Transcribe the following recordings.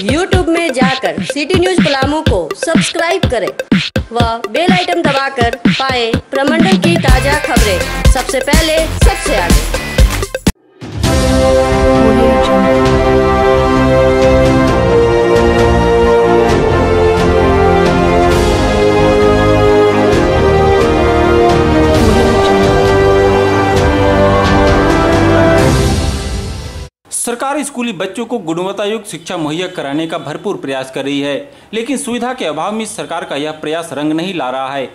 YouTube में जाकर city news Palamu को सब्सक्राइब करें। व बेल आइटम दबाकर पाएँ प्रमंडल की ताज़ा खबरें। सबसे पहले, सबसे आगे। सरकार स्कूली बच्चों को गुणवत्तायुक्त शिक्षा मुहैया कराने का भरपूर प्रयास कर रही है, लेकिन सुविधा के अभाव में सरकार का यह प्रयास रंग नहीं ला रहा है।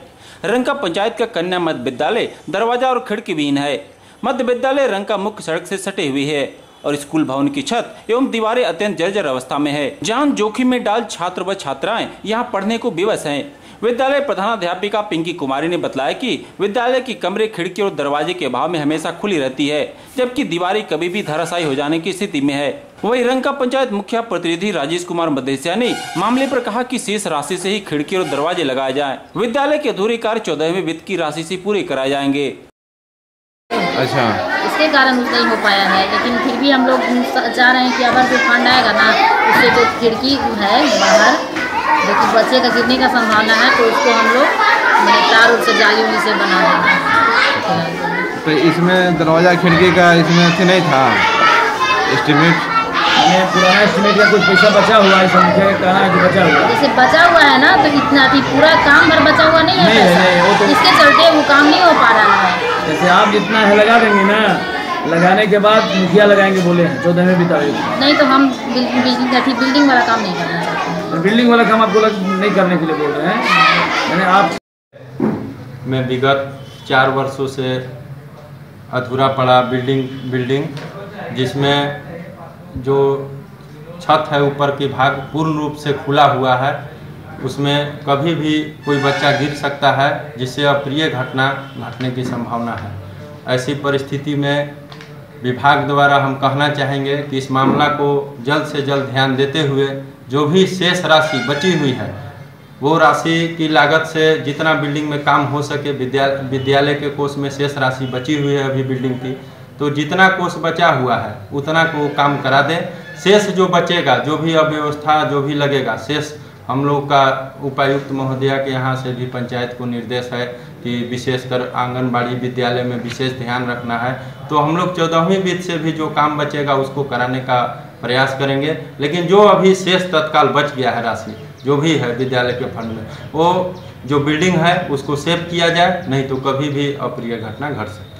रंका पंचायत का कन्या मध्य विद्यालय दरवाज़ा और खिड़की विहीन है। मध्य विद्यालय रंका मुख्य सड़क से सटे हुई है और स्कूल भवन की छत एवं दीवारें अत्यंत जर्जर अवस्था में है। जान जोखिम में डाल छात्र व छात्राएँ यहाँ पढ़ने को विवश हैं। विद्यालय प्रधानाध्यापिका पिंकी कुमारी ने बताया कि विद्यालय की कमरे खिड़की और दरवाजे के अभाव में हमेशा खुली रहती है जबकि दीवारें कभी भी धराशायी हो जाने की स्थिति में है। वही रंका पंचायत मुखिया प्रतिनिधि राजेश कुमार मदेसिया ने मामले पर कहा कि शेष राशि से ही खिड़की और दरवाजे लगाए जाएँ। विद्यालय के अधूरे कार्य चौदहवें वित्त की राशि से पूरे कराए जाएँगे। अच्छा। इसके कारण नहीं हो पाया है लेकिन फिर भी हम लोग चाह रहे हैं कि अगर जो फंड आएगा ना उससे जो खिड़की है बाहर। जो कि बच्चे का गिरने का संभावना है तो उसको हम लोग मैंने तार उर से जाली उली से बना देंगे। तो इसमें दरवाज़ा खिड़की का इसमें अथी नहीं था? एस्टिमेट हमें पुराना एस्टिमेट का कुछ पैसा बचा हुआ है समझे? कहना है कि बचा हुआ? है जैसे बचा हुआ है ना तो इतना अभी पूरा काम भर बचा हुआ नहीं है नहीं, नहीं, वो तो- इसके चलते वो काम नहीं हो पा रहा है। जैसे आप जितना है लगा देंगे ना लगाने के बाद मुखिया लगाएँगे बोले चौदह में बिताए नहीं तो हम बिल्डिंग बिल्डिंग वाला काम नहीं करना चाहते हैं बिल्डिंग वाला काम आपको नहीं करने के लिए बोल रहे हैं। मैंने आप मैं विगत चार वर्षों से अधूरा पड़ा बिल्डिंग बिल्डिंग जिसमें जो छत है ऊपर की भाग पूर्ण रूप से खुला हुआ है, उसमें कभी भी कोई बच्चा गिर सकता है, जिससे अप्रिय घटना घटने की संभावना है। ऐसी परिस्थिति में विभाग द्वारा हम कहना चाहेंगे कि इस मामला को जल्द से जल्द ध्यान देते हुए जो भी शेष राशि बची हुई है, वो राशि की लागत से जितना बिल्डिंग में काम हो सके, विद्या, विद्यालय के कोष में शेष राशि बची हुई है अभी बिल्डिंग की तो जितना कोष बचा हुआ है, उतना को काम करा दें। शेष जो बचेगा, जो भी अव्यवस्था, जो भी लगेगा, शेष हम लोग का उपायुक्त महोदया के यहाँ से भी पंचायत को निर्देश है कि विशेषकर आंगनबाड़ी विद्यालय में विशेष ध्यान रखना है। तो हम लोग चौदहवीं वित्त से भी जो काम बचेगा, उसको कराने का प्रयास करेंगे। लेकिन जो अभी शेष तत्काल बच गया है राशि, जो भी है विद्यालय के फंड में, वो जो बिल्डिंग है, उसको सेव किया जाए, नहीं तो कभी भी अप्रिय घटना घट सकती।